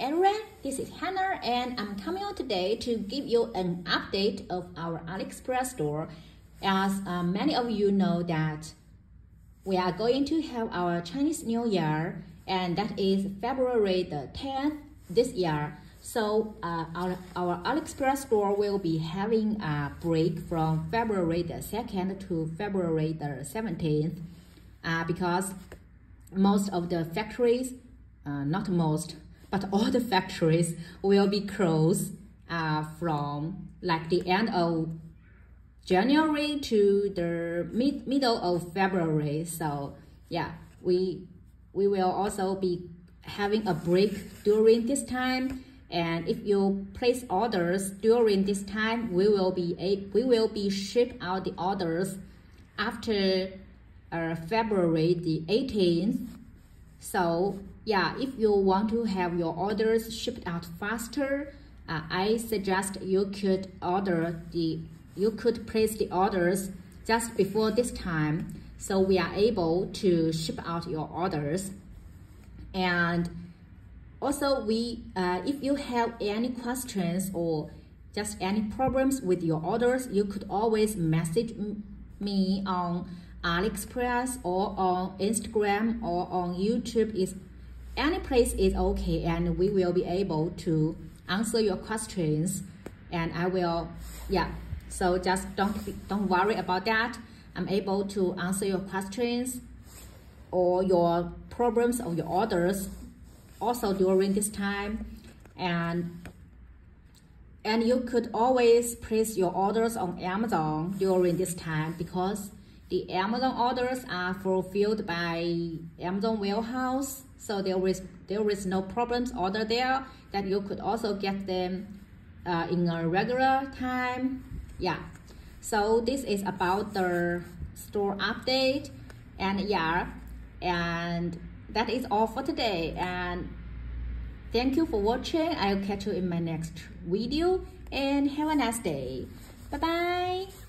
Everyone, this is Hannah and I'm coming out today to give you an update of our AliExpress store. As uh, many of you know that we are going to have our Chinese New Year and that is February the 10th this year. So uh, our, our AliExpress store will be having a break from February the 2nd to February the 17th uh, because most of the factories, uh, not most, but all the factories will be closed uh, from like the end of January to the mid middle of February. So yeah, we we will also be having a break during this time. And if you place orders during this time, we will be a, we will be ship out the orders after uh, February the 18th. So yeah, if you want to have your orders shipped out faster, uh, I suggest you could order the, you could place the orders just before this time so we are able to ship out your orders. And also we, uh, if you have any questions or just any problems with your orders, you could always message me on AliExpress or on Instagram or on YouTube. Is any place is okay and we will be able to answer your questions and I will yeah so just don't don't worry about that I'm able to answer your questions or your problems or your orders also during this time and and you could always place your orders on Amazon during this time because the Amazon orders are fulfilled by Amazon warehouse so there is there is no problems order there that you could also get them uh, in a regular time. Yeah. So this is about the store update and yeah and that is all for today. And thank you for watching. I'll catch you in my next video and have a nice day. Bye bye